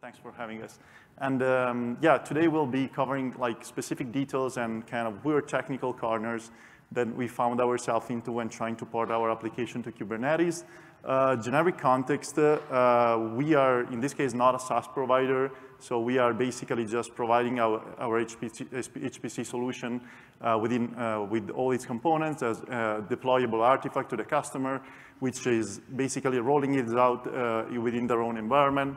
Thanks for having us. And um, yeah, today we'll be covering like specific details and kind of weird technical corners that we found ourselves into when trying to port our application to Kubernetes. Uh, generic context, uh, we are, in this case, not a SaaS provider, so we are basically just providing our, our HPC, HPC solution uh, within, uh, with all its components as a deployable artifact to the customer, which is basically rolling it out uh, within their own environment.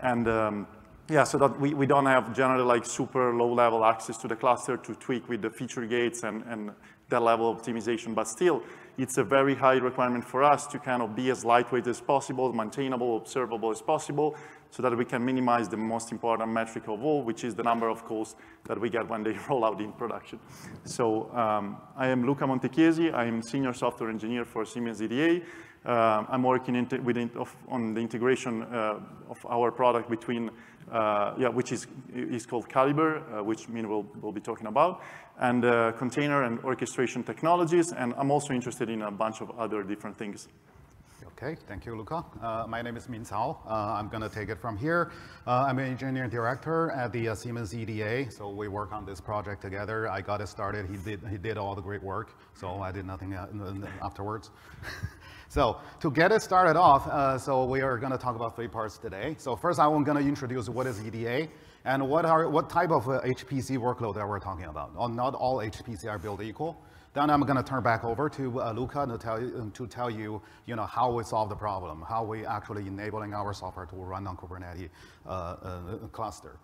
And um, yeah, so that we, we don't have generally like super low level access to the cluster to tweak with the feature gates and, and that level of optimization, but still, it's a very high requirement for us to kind of be as lightweight as possible, maintainable, observable as possible, so that we can minimize the most important metric of all, which is the number of calls that we get when they roll out in production. So um, I am Luca Montechiesi. I'm senior software engineer for Siemens EDA. Uh, I'm working with on the integration uh, of our product between, uh, yeah, which is, is called Calibre, uh, which Min will, will be talking about, and container and orchestration technologies. And I'm also interested in a bunch of other different things. Okay, thank you, Luca. Uh, my name is Min Tsao. Uh, I'm going to take it from here. Uh, I'm an engineering director at the uh, Siemens EDA, so we work on this project together. I got it started. He did, he did all the great work, so I did nothing uh, afterwards. so to get it started off, uh, so we are going to talk about three parts today. So first, I'm going to introduce what is EDA and what, are, what type of HPC workload that we're talking about. Not all HPC are built equal. Then I'm going to turn back over to uh, Luca to tell, you, to tell you, you know, how we solve the problem, how we actually enabling our software to run on Kubernetes uh, uh, cluster.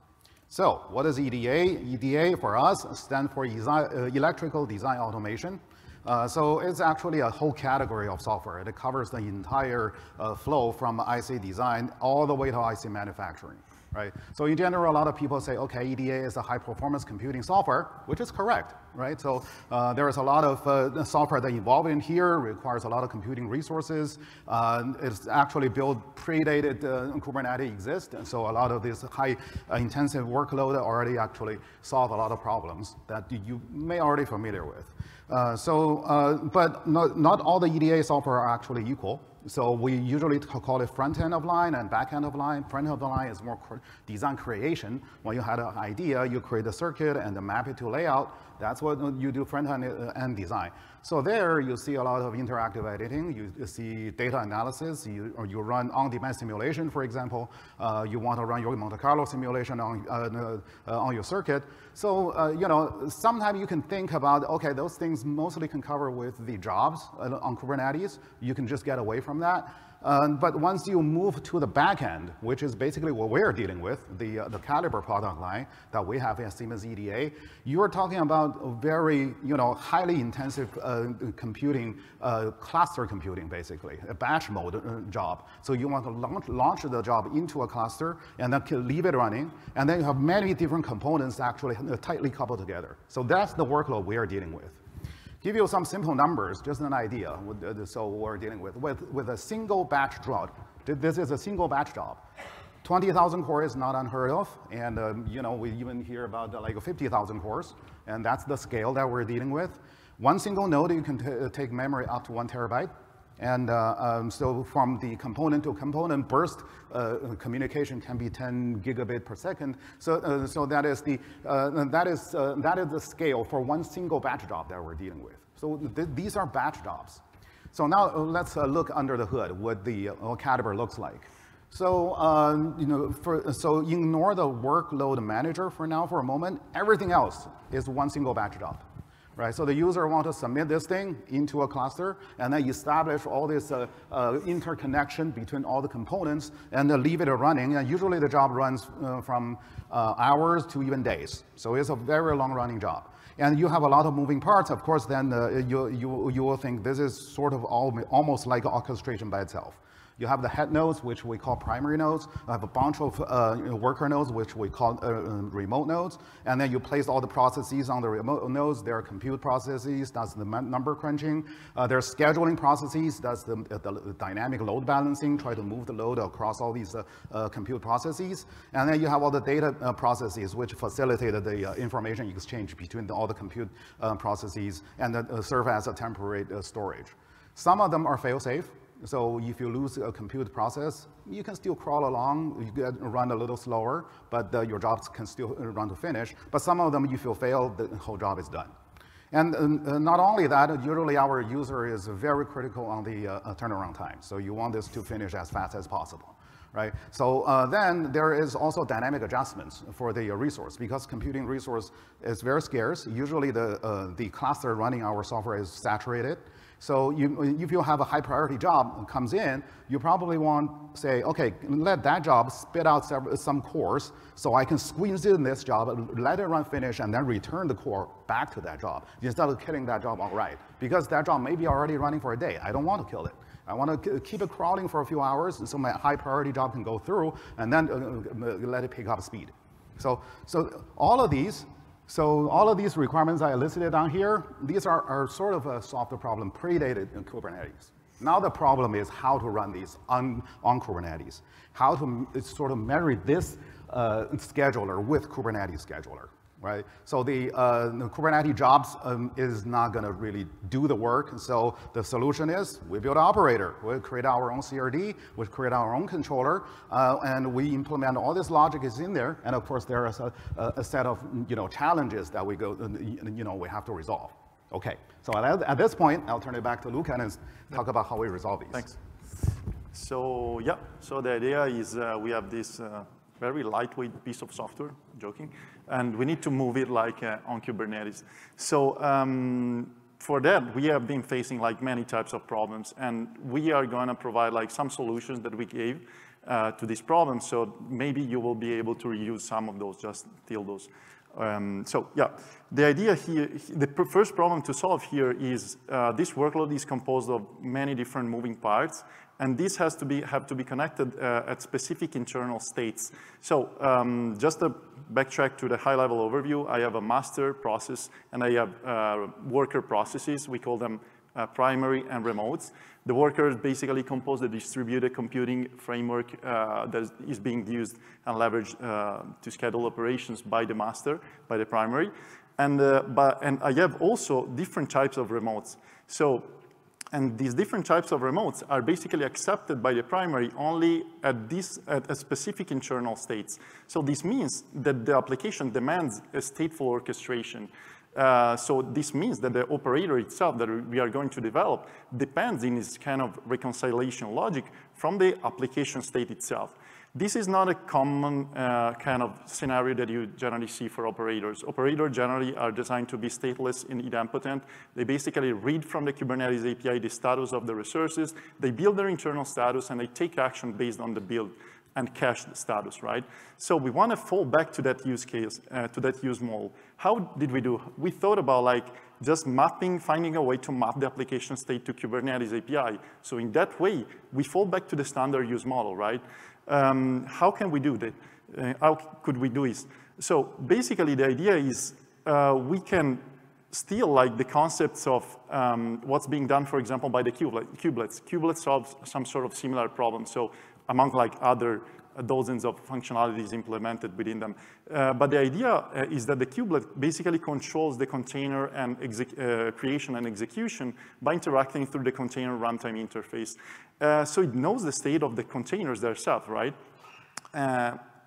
So what is EDA? EDA for us stands for uh, electrical design automation. Uh, so it's actually a whole category of software. It covers the entire uh, flow from IC design all the way to IC manufacturing right? So in general, a lot of people say, okay, EDA is a high performance computing software, which is correct, right? So uh, there is a lot of uh, software that involved in here, requires a lot of computing resources. Uh, it's actually built predated uh, Kubernetes exist, and so a lot of this high uh, intensive workload already actually solve a lot of problems that you may already familiar with. Uh, so, but not, not all the EDA software are actually equal. So we usually call it front end of line and back end of line. Front end of line is more design creation. When you had an idea, you create a circuit and the map it to layout. That's what you do front end, uh, end design. So there you see a lot of interactive editing. You, see data analysis. You, or you run on-demand simulation, for example. Uh, you want to run your Monte Carlo simulation on, uh, uh, on your circuit. So, uh, you know, sometimes you can think about, okay, those things mostly can cover with the jobs uh, on Kubernetes. You can just get away from that. Um, but once you move to the back end, which is basically what we're dealing with, the, uh, the Calibre product line that we have at Siemens EDA, you're talking about very, you know, highly intensive uh, computing, uh, cluster computing, basically, a batch mode uh, job. So you want to launch, launch the job into a cluster and then leave it running, and then you have many different components actually uh, tightly coupled together. So that's the workload we are dealing with. Give you some simple numbers, just an idea. So we're dealing with, with, with a single batch job. This is a single batch job. 20,000 cores is not unheard of, and um, you know, we even hear about uh, like 50,000 cores, and that's the scale that we're dealing with. One single node, you can take memory up to one terabyte. And uh, um, so from the component to component burst uh, communication can be 10 gigabit per second. So, uh, so that, is the, uh, that, is, uh, that is the scale for one single batch job that we're dealing with. So th these are batch jobs. So now uh, let's look under the hood what the uh, Calibre looks like. So, um, you know, for, so ignore the workload manager for now for a moment. Everything else is one single batch job right? So the user want to submit this thing into a cluster and then establish all this uh, uh, interconnection between all the components and leave it running. And usually the job runs uh, from uh, hours to even days. So it's a very long running job. And you have a lot of moving parts, of course, then uh, you, you, you will think this is sort of all, almost like orchestration by itself. You have the head nodes, which we call primary nodes. You have a bunch of uh, worker nodes, which we call uh, uh, remote nodes. And then you place all the processes on the remote nodes. There are compute processes, that's the number crunching. Uh, there are scheduling processes, that's the, uh, the, dynamic load balancing, try to move the load across all these uh, compute processes. And then you have all the data processes, which facilitate the information exchange between the, all the compute processes and serve as a temporary storage. Some of them are fail-safe, So if you lose a compute process, you can still crawl along, you get run a little slower, but uh, your jobs can still run to finish. But some of them, if you fail, the whole job is done. And uh, not only that, usually our user is very critical on the uh, turnaround time. So you want this to finish as fast as possible right? So uh, then there is also dynamic adjustments for the uh, resource because computing resource is very scarce. Usually the, uh, the cluster running our software is saturated. So you, if you have a high priority job comes in, you probably want say, okay, let that job spit out several, some cores so I can squeeze in this job, let it run finish, and then return the core back to that job instead of killing that job outright. Because that job may be already running for a day. I don't want to kill it. I want to keep it crawling for a few hours so my high priority job can go through and then uh, uh, let it pick up speed. So, so all of these, so all of these requirements I listed down here, these are, are sort of a software problem predated in Kubernetes. Now the problem is how to run these on, on Kubernetes, how to sort of marry this uh, scheduler with Kubernetes scheduler right? So the, uh, the Kubernetes jobs um, is not going to really do the work. So the solution is we build an operator. We create our own CRD. We create our own controller, uh, and we implement all this logic is in there. And of course, there is a, a set of you know challenges that we go you know we have to resolve. Okay. So at, at this point, I'll turn it back to Luca and talk about how we resolve these. Thanks. So yeah. So the idea is uh, we have this uh, very lightweight piece of software, joking, and we need to move it like uh, on Kubernetes. So um, for that, we have been facing like many types of problems, and we are gonna provide like some solutions that we gave uh, to these problems, so maybe you will be able to reuse some of those, just steal those. Um, so yeah, the idea here, the first problem to solve here is uh, this workload is composed of many different moving parts, and these has to be, have to be connected uh, at specific internal states. So um, just to backtrack to the high level overview, I have a master process and I have uh, worker processes. We call them uh, primary and remotes. The workers basically compose the distributed computing framework uh, that is being used and leveraged uh, to schedule operations by the master, by the primary. And, uh, but, and I have also different types of remotes. So and these different types of remotes are basically accepted by the primary only at, this, at a specific internal states. So this means that the application demands a stateful orchestration. Uh, so this means that the operator itself that we are going to develop depends in its kind of reconciliation logic from the application state itself. This is not a common uh, kind of scenario that you generally see for operators. Operators generally are designed to be stateless and idempotent. They basically read from the Kubernetes API the status of the resources, they build their internal status, and they take action based on the build and cache the status, right? So we want to fall back to that use case, uh, to that use model. How did we do? We thought about like just mapping, finding a way to map the application state to Kubernetes API. So in that way, we fall back to the standard use model, right? Um, how can we do that? Uh, how could we do this? So basically the idea is uh, we can steal like the concepts of um, what's being done, for example, by the kubelet, kubelets. Kubelets solve some sort of similar problem. So among like other dozens of functionalities implemented within them. Uh, but the idea uh, is that the kubelet basically controls the container and uh, creation and execution by interacting through the container runtime interface. Uh, so it knows the state of the containers themselves, right?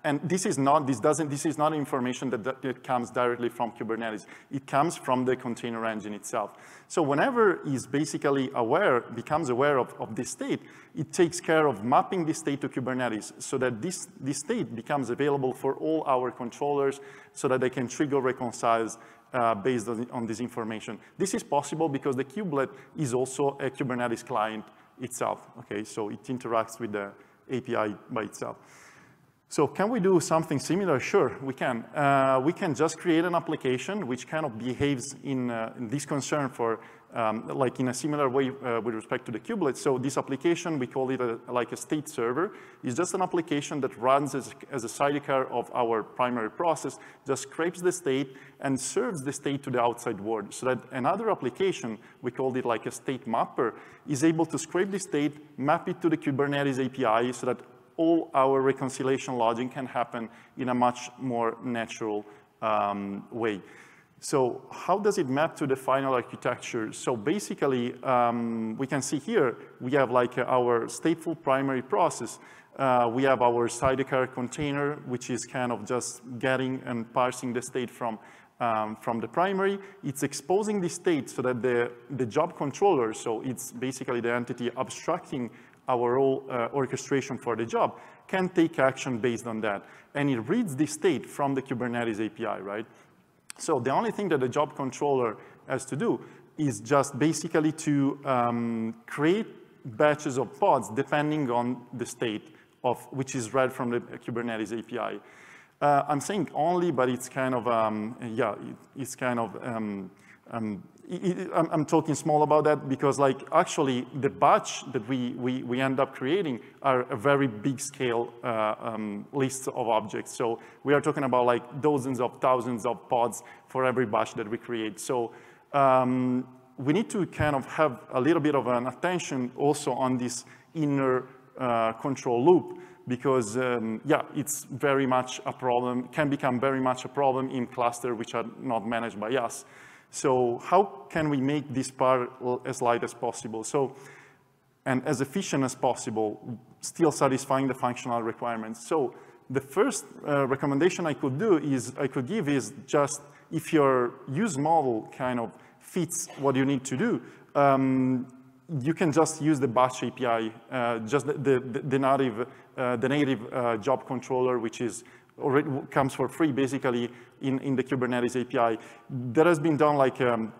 And this is not, this doesn't, this is not information that, that comes directly from Kubernetes. It comes from the container engine itself. So whenever is basically aware, becomes aware of, of this state, it takes care of mapping this state to Kubernetes so that this, this state becomes available for all our controllers so that they can trigger reconciles uh, based on, on this information. This is possible because the kubelet is also a Kubernetes client itself, okay? So it interacts with the API by itself. So can we do something similar? Sure, we can. Uh, we can just create an application which kind of behaves in, uh, in this concern for, um, like in a similar way uh, with respect to the kubelet. So this application, we call it a, like a state server, is just an application that runs as, as a sidecar of our primary process, just scrapes the state and serves the state to the outside world so that another application, we called it like a state mapper, is able to scrape the state, map it to the Kubernetes API so that all our reconciliation logic can happen in a much more natural um, way. So how does it map to the final architecture? So basically, um, we can see here, we have like our stateful primary process. Uh, we have our Sidecar container, which is kind of just getting and parsing the state from, um, from the primary. It's exposing the state so that the, the job controller, so it's basically the entity abstracting our whole uh, orchestration for the job, can take action based on that. And it reads the state from the Kubernetes API, right? So the only thing that the job controller has to do is just basically to um, create batches of pods depending on the state of which is read from the Kubernetes API. Uh, I'm saying only, but it's kind of, um, yeah, it, it's kind of, um, um, I'm, talking small about that because like actually the batch that we, we, we end up creating are a very big scale uh, um, list of objects. So we are talking about like dozens of thousands of pods for every batch that we create. So um, we need to kind of have a little bit of an attention also on this inner uh, control loop because, um, yeah, it's very much a problem, can become very much a problem in clusters which are not managed by us. So how can we make this part as light as possible? So, and as efficient as possible, still satisfying the functional requirements. So the first uh, recommendation I could do is, I could give is just if your use model kind of fits what you need to do, um, you can just use the batch API, uh, just the, the, the, native, uh, the native uh, job controller, which is already comes for free basically in, in the Kubernetes API. That has been done like um,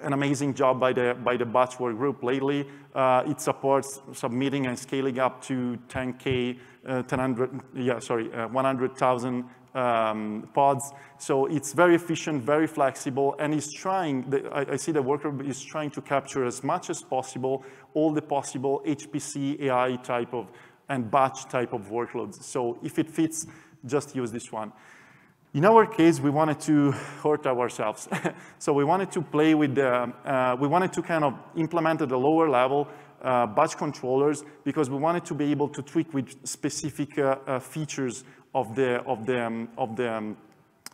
an amazing job by the, by the batch work group lately. Uh, it supports submitting and scaling up to 10K, uh, 1000, yeah, sorry, uh, 100,000 um, pods. So it's very efficient, very flexible, and is trying, the, I, I, see the worker is trying to capture as much as possible all the possible HPC AI type of and batch type of workloads. So if it fits, just use this one. In our case, we wanted to hurt ourselves. so we wanted to play with the, uh, we wanted to kind of implement at the lower level uh, batch controllers because we wanted to be able to tweak with specific uh, uh features of the, of the, um, of the, um,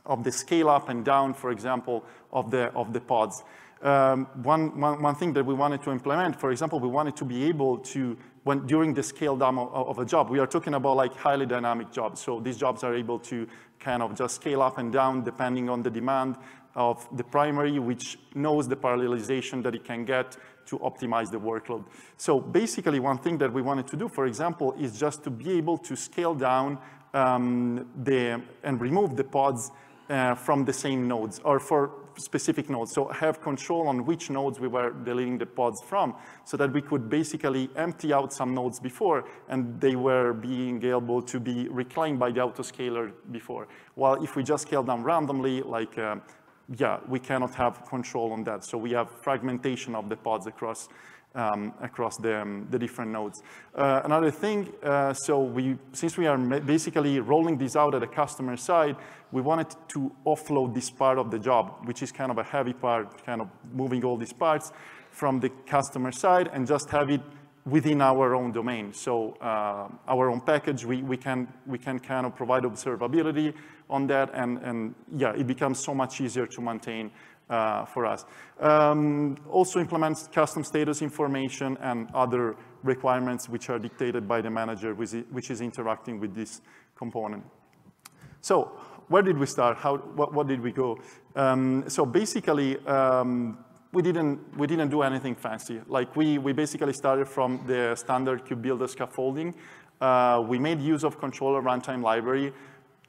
of the scale up and down, for example, of the, of the pods. Um, one, one, one thing that we wanted to implement, for example, we wanted to be able to, when during the scale down of, of, a job, we are talking about like highly dynamic jobs. So these jobs are able to kind of just scale up and down depending on the demand of the primary, which knows the parallelization that it can get to optimize the workload. So basically one thing that we wanted to do, for example, is just to be able to scale down um, the, and remove the pods uh, from the same nodes or for specific nodes. So have control on which nodes we were deleting the pods from so that we could basically empty out some nodes before and they were being able to be reclaimed by the autoscaler before. While if we just scale them randomly, like, uh, yeah, we cannot have control on that. So we have fragmentation of the pods across um, across the, um, the, different nodes. Uh, another thing, uh, so we, since we are basically rolling this out at the customer side, we wanted to offload this part of the job, which is kind of a heavy part, kind of moving all these parts from the customer side and just have it within our own domain. So uh, our own package, we, we, can, we can kind of provide observability on that and, and yeah, it becomes so much easier to maintain uh, for us. Um, also implements custom status information and other requirements which are dictated by the manager which is interacting with this component. So where did we start? How, what, what did we go? Um, so basically, um, we didn't, we didn't do anything fancy. Like we, we basically started from the standard kubebuilder scaffolding. Uh, we made use of controller runtime library,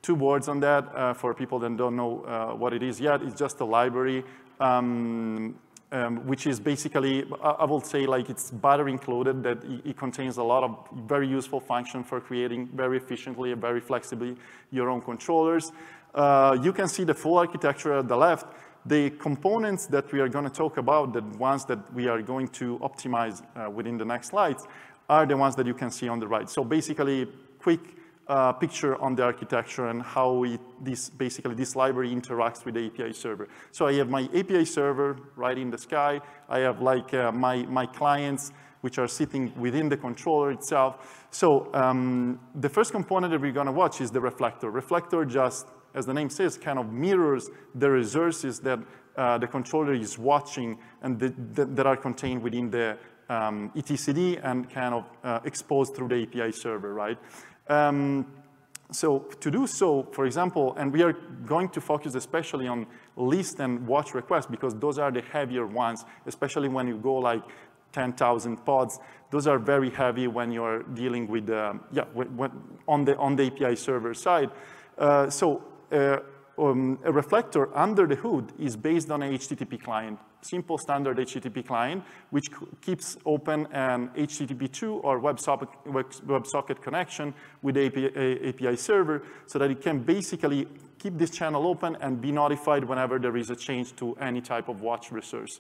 two words on that uh, for people that don't know uh, what it is yet. It's just a library, um, um, which is basically, I, will say like it's battery included, that it, it, contains a lot of very useful function for creating very efficiently and very flexibly your own controllers. Uh, you can see the full architecture at the left. The components that we are going to talk about, the ones that we are going to optimize uh, within the next slides, are the ones that you can see on the right. So basically, quick uh, picture on the architecture and how this, basically this library interacts with the API server. So I have my API server right in the sky. I have like uh, my, my clients which are sitting within the controller itself. So um, the first component that we're gonna watch is the reflector. Reflector just as the name says, kind of mirrors the resources that uh, the controller is watching and the, the, that are contained within the um, etcd and kind of uh, exposed through the API server, right? Um, so to do so, for example, and we are going to focus especially on list and watch requests because those are the heavier ones, especially when you go like 10,000 pods. Those are very heavy when you're dealing with, uh, yeah, when, when on, the, on the API server side. Uh, so uh, um, a reflector under the hood is based on a HTTP client, simple standard HTTP client, which keeps open an HTTP2 or WebSocket, connection with API, API server so that it can basically keep this channel open and be notified whenever there is a change to any type of watch resource.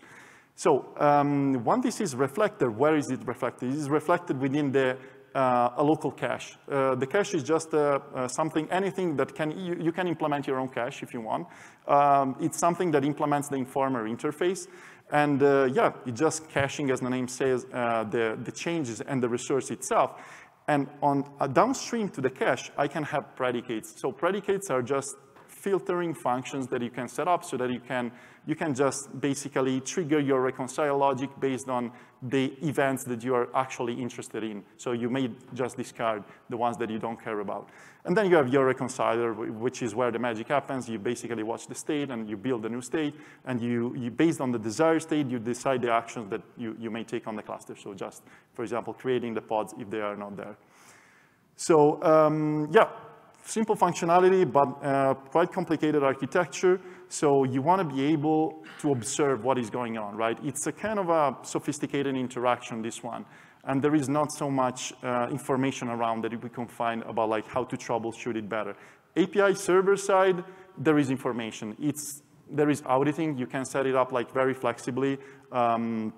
So um, when this is reflected, where is it reflected? It is reflected within the uh, a local cache. Uh, the cache is just uh, uh, something, anything that can, you, you, can implement your own cache if you want. Um, it's something that implements the Informer interface. And uh, yeah, it's just caching, as the name says, uh, the, the changes and the resource itself. And on downstream to the cache, I can have predicates. So predicates are just filtering functions that you can set up so that you can, you can just basically trigger your reconcile logic based on the events that you are actually interested in. So you may just discard the ones that you don't care about. And then you have your reconciler, which is where the magic happens. You basically watch the state and you build a new state. And you, you based on the desired state, you decide the actions that you, you may take on the cluster. So just, for example, creating the pods if they are not there. So um, yeah, simple functionality, but uh, quite complicated architecture. So you want to be able to observe what is going on, right? It's a kind of a sophisticated interaction, this one. And there is not so much uh, information around that we can find about like how to troubleshoot it better. API server side, there is information. It's, there is auditing. You can set it up like very flexibly. Um,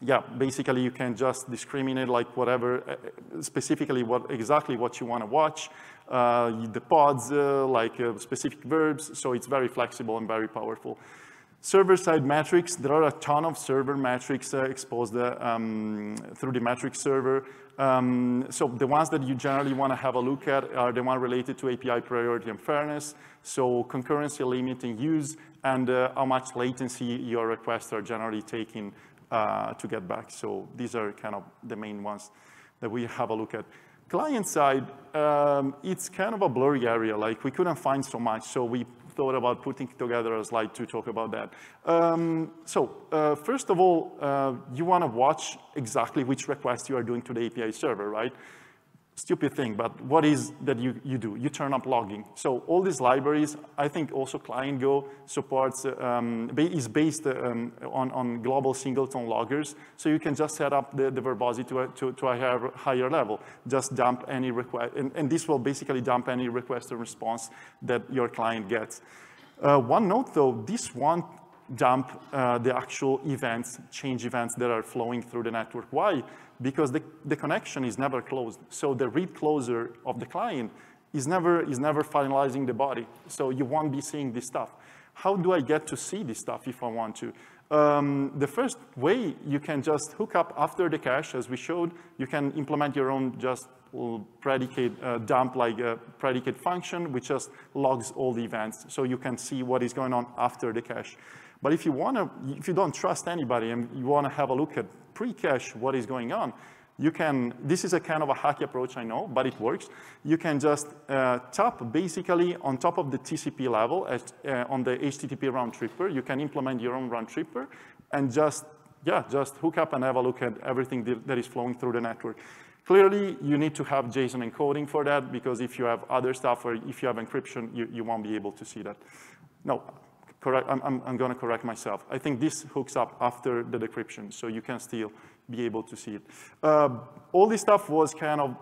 yeah, basically you can just discriminate like whatever, uh, specifically what exactly what you want to watch the pods, uh, like uh, specific verbs, so it's very flexible and very powerful. Server-side metrics, there are a ton of server metrics uh, exposed uh, um, through the metric server. Um, so the ones that you generally want to have a look at are the ones related to API priority and fairness, so concurrency limiting use, and uh, how much latency your requests are generally taking to get back. So these are kind of the main ones that we have a look at. Client side, um, it's kind of a blurry area. Like we couldn't find so much, so we thought about putting together a slide to talk about that. Um, so uh, first of all, uh, you want to watch exactly which request you are doing to the API server, right? Stupid thing, but what is that you, you do? You turn up logging. So all these libraries, I think also client-go supports, um, is based um, on, on global singleton loggers. So you can just set up the, the verbosity to a, to, to a higher, higher level. Just dump any request, and, and this will basically dump any request or response that your client gets. Uh, one note though, this won't dump uh, the actual events, change events that are flowing through the network. Why? Because the, the connection is never closed. So the read closer of the client is never, is never finalizing the body. So you won't be seeing this stuff. How do I get to see this stuff if I want to? Um, the first way you can just hook up after the cache, as we showed, you can implement your own just predicate uh, dump like a predicate function, which just logs all the events. So you can see what is going on after the cache. But if you want to, if you don't trust anybody and you want to have a look at pre-cache what is going on, you can, this is a kind of a hacky approach, I know, but it works. You can just uh, tap basically on top of the TCP level at, uh, on the HTTP round tripper. You can implement your own round tripper and just, yeah, just hook up and have a look at everything that is flowing through the network. Clearly, you need to have JSON encoding for that because if you have other stuff or if you have encryption, you, you won't be able to see that. No, correct, I'm, I'm, I'm going to correct myself. I think this hooks up after the decryption, so you can still be able to see it. Uh, all this stuff was kind of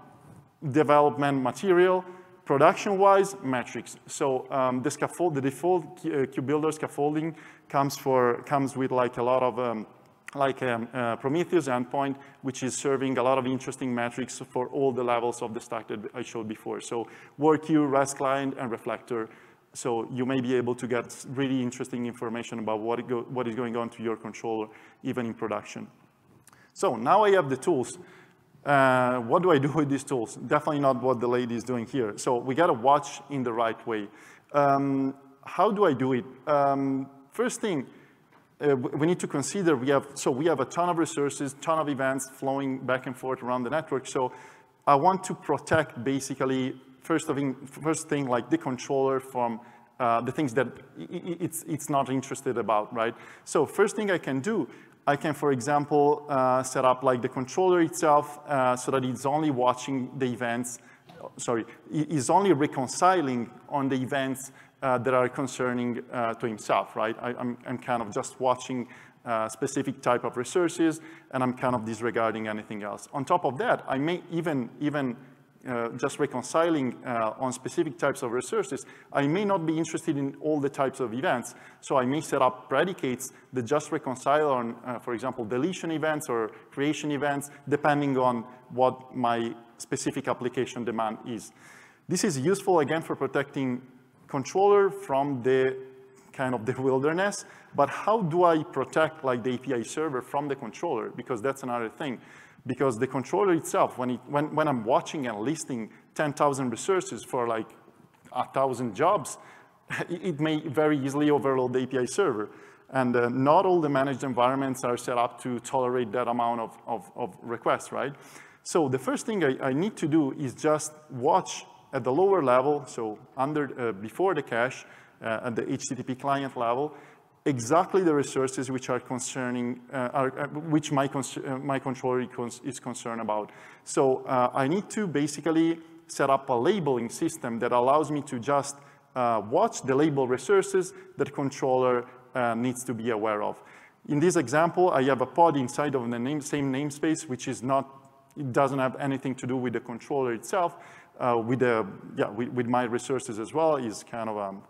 development material. Production-wise, metrics. So um, the scaffold, the default uh, KubeBuilder scaffolding comes for comes with like a lot of um, like um, uh, Prometheus endpoint, which is serving a lot of interesting metrics for all the levels of the stack that I showed before. So work queue, REST client, and reflector so you may be able to get really interesting information about what, what is going on to your controller, even in production. So now I have the tools. Uh, what do I do with these tools? Definitely not what the lady is doing here. So we got to watch in the right way. Um, how do I do it? Um, first thing, uh, we need to consider we have, so we have a ton of resources, ton of events flowing back and forth around the network. So I want to protect basically first thing, first thing like the controller from uh, the things that it's, it's not interested about, right? So first thing I can do, I can, for example, uh, set up like the controller itself uh, so that it's only watching the events, sorry, is only reconciling on the events uh, that are concerning uh, to himself, right? I, am kind of just watching uh, specific type of resources, and I'm kind of disregarding anything else. On top of that, I may even, even uh, just reconciling uh, on specific types of resources, I may not be interested in all the types of events. So I may set up predicates that just reconcile on, uh, for example, deletion events or creation events, depending on what my specific application demand is. This is useful, again, for protecting controller from the kind of the wilderness, but how do I protect like the API server from the controller? Because that's another thing. Because the controller itself, when, it, when, when I'm watching and listing 10,000 resources for like a 1,000 jobs, it may very easily overload the API server. And uh, not all the managed environments are set up to tolerate that amount of, of, of requests, right? So the first thing I, I, need to do is just watch at the lower level, so under, uh, before the cache, uh, at the HTTP client level, exactly the resources which are concerning, uh, are, uh, which my, uh, my controller is concerned about. So uh, I need to basically set up a labeling system that allows me to just uh, watch the label resources that controller uh, needs to be aware of. In this example, I have a pod inside of the name, same namespace, which is not, it doesn't have anything to do with the controller itself. with, the, yeah, with, with, my resources as well is kind of um,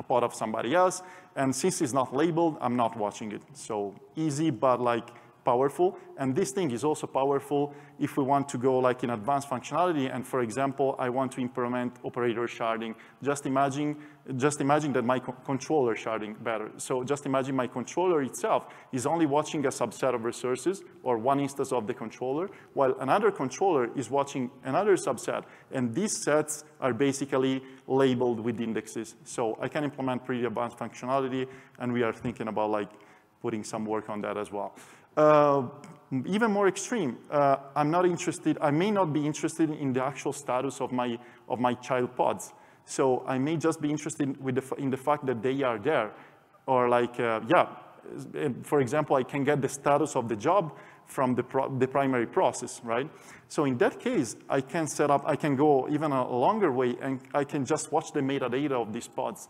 a part of somebody else. And since it's not labeled, I'm not watching it. So easy, but like powerful. And this thing is also powerful if we want to go like in advanced functionality. And for example, I want to implement operator sharding. Just imagine, just imagine that my co controller sharding better. So just imagine my controller itself is only watching a subset of resources or one instance of the controller, while another controller is watching another subset. And these sets are basically labeled with indexes. So I can implement pretty advanced functionality, and we are thinking about like putting some work on that as well. Uh, even more extreme, uh, I'm not interested, I may not be interested in the actual status of my, of my child pods. So I may just be interested with the, in the fact that they are there. Or like, uh, yeah, for example, I can get the status of the job from the, pro the primary process, right? So in that case, I can set up, I can go even a longer way and I can just watch the metadata of these pods.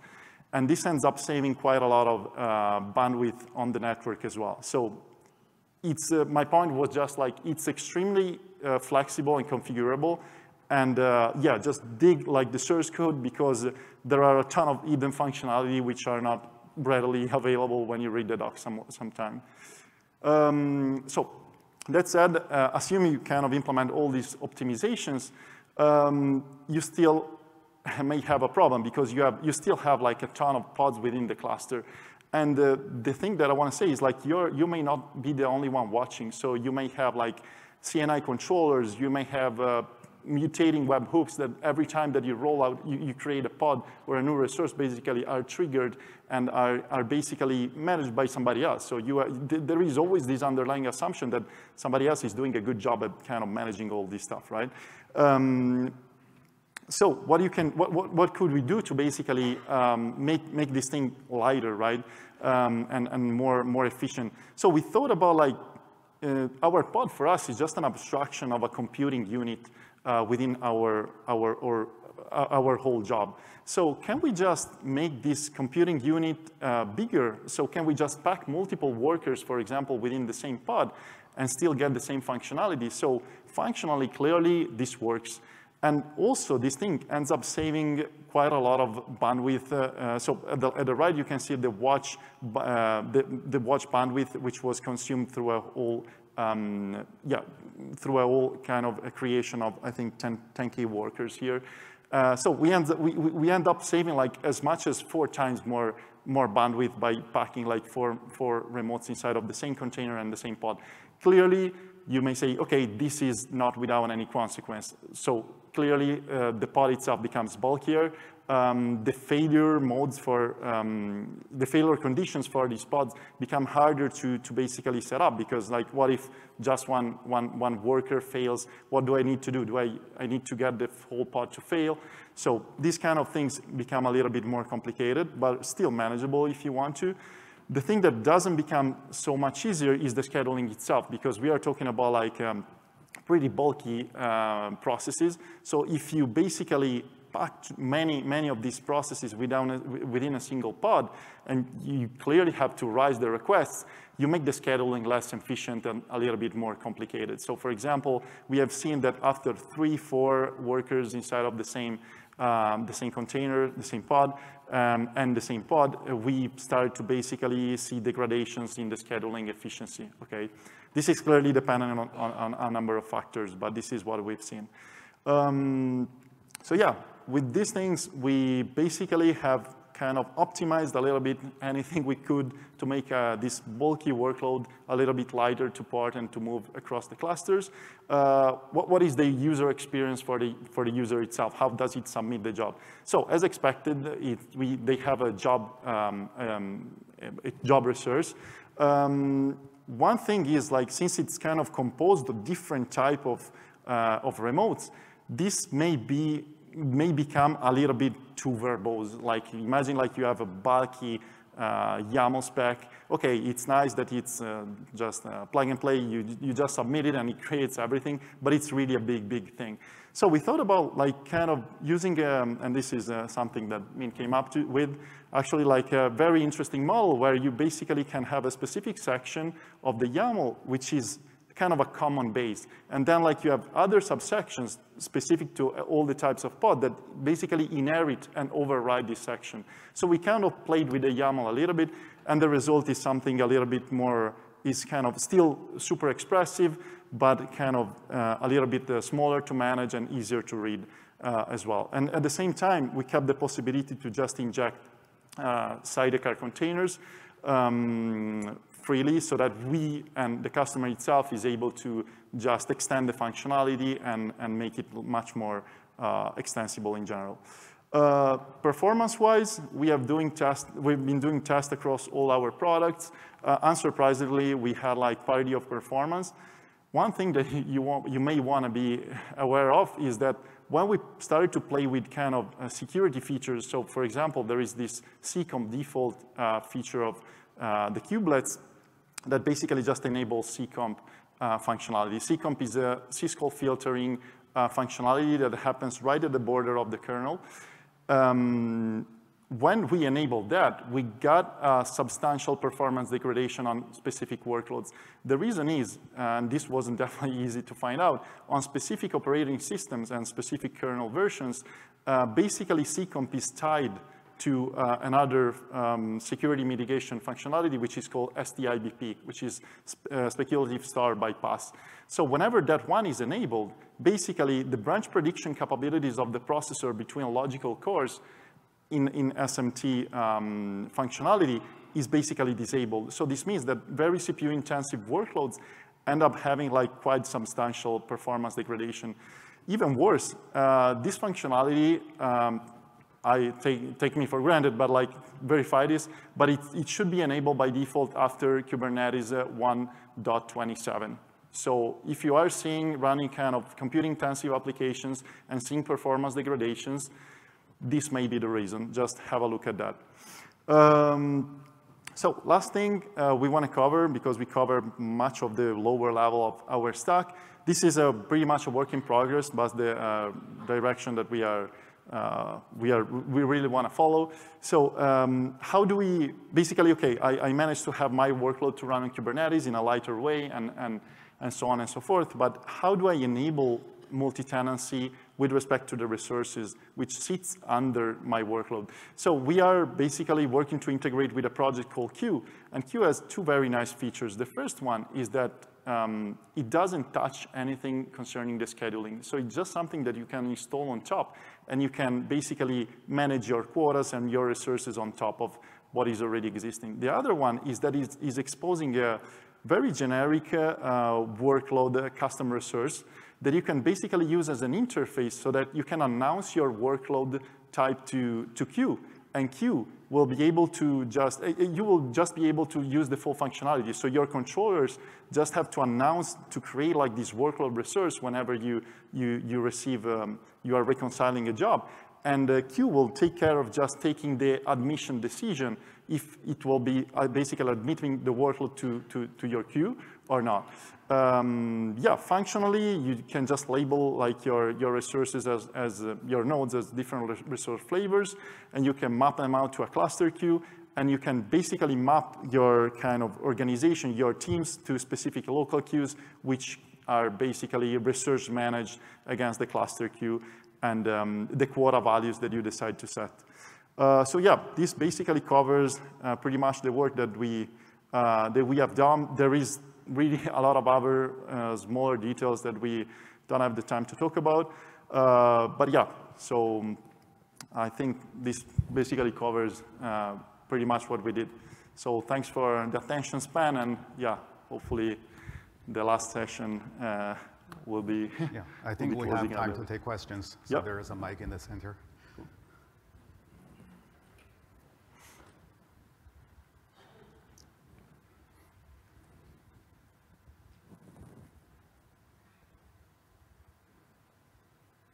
And this ends up saving quite a lot of uh, bandwidth on the network as well. So it's, uh, my point was just like, it's extremely uh, flexible and configurable. And uh, yeah, just dig like the source code because there are a ton of hidden functionality which are not readily available when you read the doc some, sometime. Um, so that said, uh, assuming you kind of implement all these optimizations, um, you still may have a problem because you, have, you still have like a ton of pods within the cluster. And the thing that I want to say is like you're, you may not be the only one watching. So you may have like CNI controllers, you may have uh, mutating webhooks that every time that you roll out, you, you, create a pod or a new resource basically are triggered and are, are basically managed by somebody else. So you are, th there is always this underlying assumption that somebody else is doing a good job at kind of managing all this stuff, right? Um, so what, you can, what, what, what, could we do to basically um, make, make this thing lighter, right, um, and, and more, more efficient? So we thought about like, uh, our pod for us is just an abstraction of a computing unit uh, within our, our, or, uh, our whole job. So can we just make this computing unit uh, bigger? So can we just pack multiple workers, for example, within the same pod and still get the same functionality? So functionally, clearly, this works. And also, this thing ends up saving quite a lot of bandwidth. Uh, uh, so at the, at the, right, you can see the watch, uh, the, the, watch bandwidth, which was consumed through a whole, um, yeah, through a whole kind of a creation of, I think, 10, 10K workers here. Uh, so we end, we, we end up saving like as much as four times more, more bandwidth by packing like four, four remotes inside of the same container and the same pod. Clearly, you may say, okay, this is not without any consequence. So clearly, uh, the pod itself becomes bulkier. Um, the failure modes for, um, the failure conditions for these pods become harder to, to basically set up because like what if just one, one, one worker fails? What do I need to do? Do I, I need to get the whole pod to fail? So these kind of things become a little bit more complicated, but still manageable if you want to. The thing that doesn't become so much easier is the scheduling itself because we are talking about like um, pretty bulky uh, processes. So if you basically pack many, many of these processes within a, within a single pod, and you clearly have to rise the requests, you make the scheduling less efficient and a little bit more complicated. So for example, we have seen that after three, four workers inside of the same um, the same container, the same pod, um, and the same pod, uh, we start to basically see degradations in the scheduling efficiency, okay? This is clearly dependent on, on, on a number of factors, but this is what we've seen. Um, so yeah, with these things, we basically have kind of optimized a little bit anything we could to make uh, this bulky workload a little bit lighter to port and to move across the clusters. Uh, what, what is the user experience for the, for the user itself? How does it submit the job? So as expected, it, we, they have a job, um, um, a job resource. Um, one thing is like, since it's kind of composed of different type of, uh, of remotes, this may be may become a little bit too verbose. Like imagine like you have a bulky uh, YAML spec. Okay, it's nice that it's uh, just uh, plug and play. You, you just submit it and it creates everything, but it's really a big, big thing. So we thought about like kind of using, um, and this is uh, something that Min came up to, with, actually like a very interesting model where you basically can have a specific section of the YAML, which is kind of a common base. And then like you have other subsections specific to all the types of pod that basically inherit and override this section. So we kind of played with the YAML a little bit, and the result is something a little bit more, is kind of still super expressive, but kind of uh, a little bit uh, smaller to manage and easier to read uh, as well. And at the same time, we kept the possibility to just inject uh, Sidecar containers um, freely so that we and the customer itself is able to just extend the functionality and, and make it much more uh, extensible in general. Uh, Performance-wise, we have doing test, we've been doing tests across all our products. Uh, unsurprisingly, we had like parity of performance. One thing that you, want, you may want to be aware of is that when we started to play with kind of uh, security features, so for example, there is this seccomp default uh, feature of uh, the kubelets, that basically just enables seccomp uh, functionality. seccomp is a syscall filtering uh, functionality that happens right at the border of the kernel. Um, when we enabled that, we got substantial performance degradation on specific workloads. The reason is, and this wasn't definitely easy to find out, on specific operating systems and specific kernel versions, uh, basically seccomp is tied to uh, another um, security mitigation functionality, which is called STIBP, which is uh, speculative store bypass. So whenever that one is enabled, basically the branch prediction capabilities of the processor between logical cores in, in SMT um, functionality is basically disabled. So this means that very CPU intensive workloads end up having like quite substantial performance degradation. Even worse, uh, this functionality um, I take, take me for granted, but like verify this, but it, it should be enabled by default after Kubernetes uh, 1.27. So if you are seeing running kind of computing intensive applications and seeing performance degradations, this may be the reason. Just have a look at that. Um, so last thing uh, we want to cover, because we cover much of the lower level of our stack, this is a pretty much a work in progress, but the uh, direction that we are uh, we, are, we really want to follow. So um, how do we, basically, okay, I, I, managed to have my workload to run on Kubernetes in a lighter way and, and, and so on and so forth, but how do I enable multi-tenancy with respect to the resources which sits under my workload. So we are basically working to integrate with a project called Kueue, and Kueue has two very nice features. The first one is that um, it doesn't touch anything concerning the scheduling. So it's just something that you can install on top, and you can basically manage your quotas and your resources on top of what is already existing. The other one is that it is exposing a, very generic uh, workload uh, custom resource that you can basically use as an interface so that you can announce your workload type to, to Kueue. And Kueue will be able to just, uh, you will just be able to use the full functionality. So your controllers just have to announce to create like this workload resource whenever you, you, you receive, um, you are reconciling a job. And the Kueue will take care of just taking the admission decision if it will be uh, basically admitting the workload to, to, to your queue or not. Um, yeah, functionally, you can just label like your, your resources as, as uh, your nodes as different resource flavors, and you can map them out to a cluster queue, and you can basically map your kind of organization, your teams to specific local queues, which are basically research managed against the cluster queue and um, the quota values that you decide to set. Uh, so yeah, this basically covers uh, pretty much the work that we, uh, that we have done. There is really a lot of other uh, smaller details that we don't have the time to talk about. Uh, but yeah, so I think this basically covers uh, pretty much what we did. So thanks for the attention span, and yeah, hopefully the last session will be. Yeah, I think we have time to take questions. So yep. there is a mic in the center.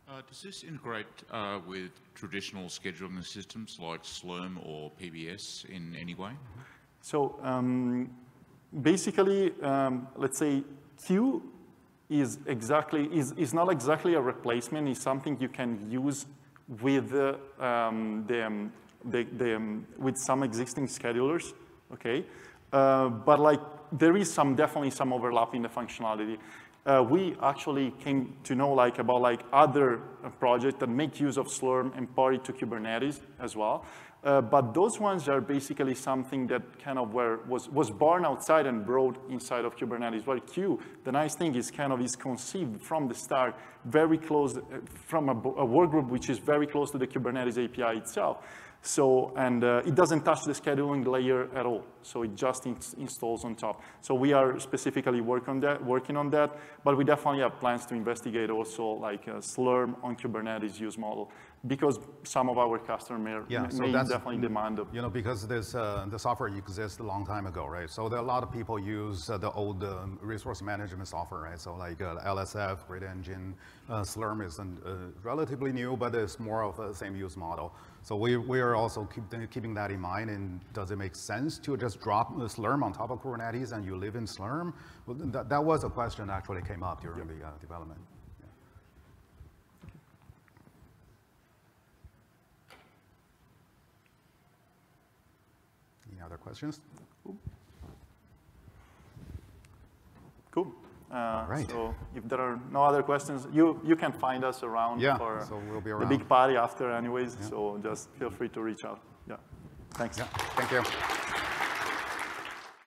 Uh, does this integrate uh, with traditional scheduling systems like Slurm or PBS in any way? So um, basically, um, let's say Kueue is exactly is, is not exactly a replacement. It's something you can use with uh, um, the, um, the, the um, with some existing schedulers. Okay, uh, but like there is some definitely some overlap in the functionality uh, we actually came to know like about like other uh, projects that make use of Slurm and port it to Kubernetes as well. Uh, but those ones are basically something that kind of were, was, was born outside and brought inside of Kubernetes. While Kueue, the nice thing is kind of is conceived from the start, very close, uh, from a, a work group which is very close to the Kubernetes API itself. So, and uh, it doesn't touch the scheduling layer at all. So it just in installs on top. So we are specifically work on that, working on that, but we definitely have plans to investigate also like a Slurm on Kubernetes use model because some of our customers yeah, may, so may definitely demand You know, because this, uh, the software exists a long time ago, right? So there are a lot of people use uh, the old um, resource management software, right? So like uh, LSF, Grid Engine, uh, Slurm is uh, relatively new, but it's more of the same use model. So we, we are also keep, keeping that in mind. And does it make sense to just drop Slurm on top of Kubernetes and you live in Slurm? Well, that, that was a question that actually came up during the uh, development. Other questions? Cool. Uh, right. So if there are no other questions, you, you can find us around yeah, for so we'll be around. the big party after anyways. Yeah. So just feel free to reach out. Yeah. Thanks. Yeah. Thank you.